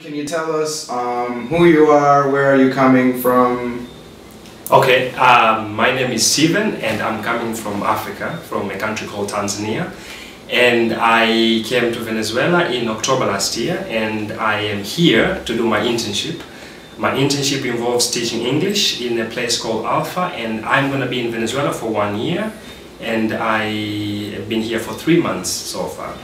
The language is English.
Can you tell us um, who you are, where are you coming from? Okay, um, my name is Stephen and I'm coming from Africa, from a country called Tanzania. And I came to Venezuela in October last year and I am here to do my internship. My internship involves teaching English in a place called Alpha and I'm going to be in Venezuela for one year and I've been here for three months so far.